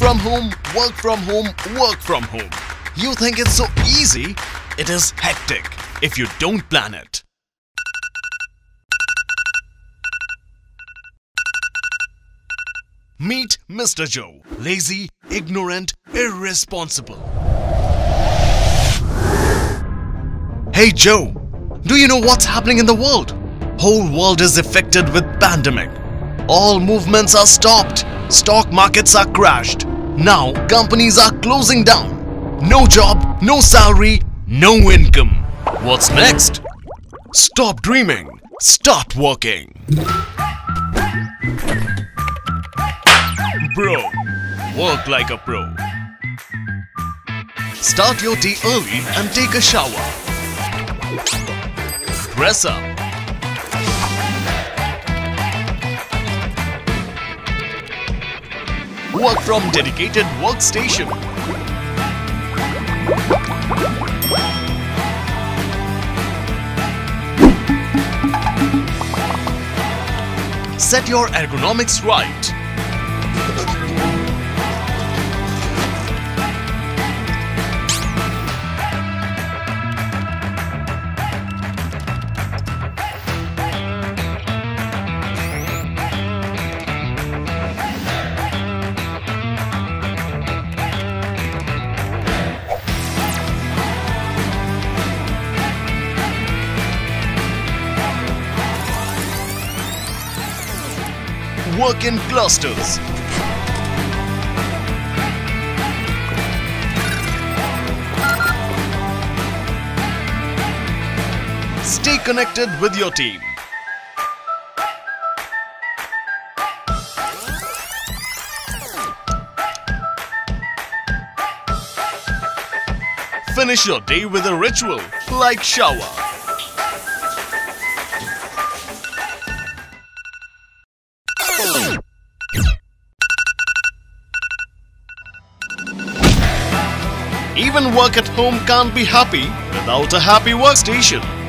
from home, work from home, work from home. You think it's so easy? It is hectic if you don't plan it. Meet Mr. Joe. Lazy, ignorant, irresponsible. Hey Joe, do you know what's happening in the world? Whole world is affected with pandemic. All movements are stopped. Stock markets are crashed. Now companies are closing down. No job, no salary, no income. What's next? Stop dreaming. Start working. Bro, work like a pro. Start your day early and take a shower. Dress up. Work from dedicated workstation. Set your ergonomics right. Work in clusters. Stay connected with your team. Finish your day with a ritual like shower. Even work at home can't be happy without a happy workstation.